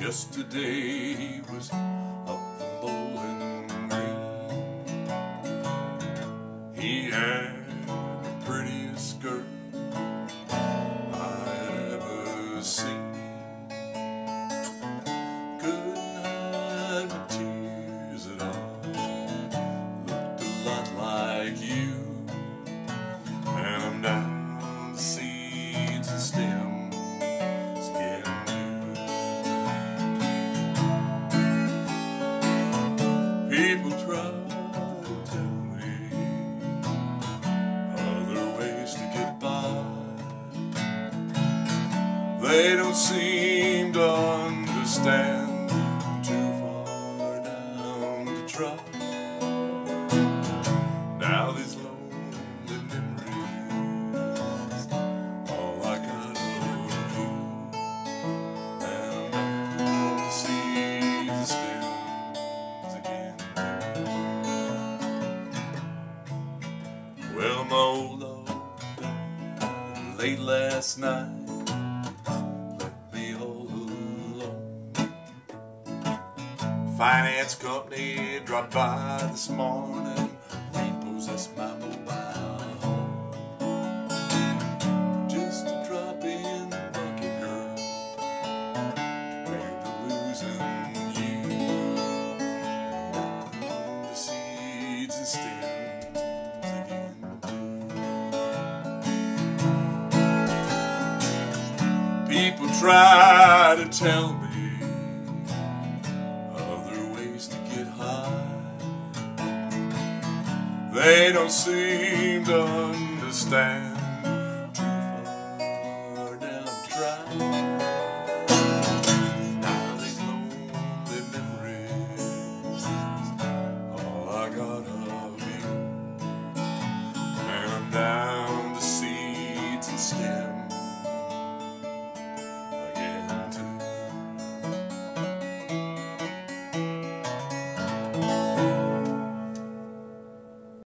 Yesterday he was up in Bowling Green. He had They don't seem to understand. Too far down to try. Now these lonely memories, all I got of you, and down to seeds and stems again. Well, my old died late last night. Finance company dropped by this morning, repossessed my mobile home. Just to drop in the girl, to losing you. The seeds and stems again. People try to tell me They don't seem to understand.